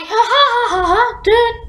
like, ha ha ha ha, dude.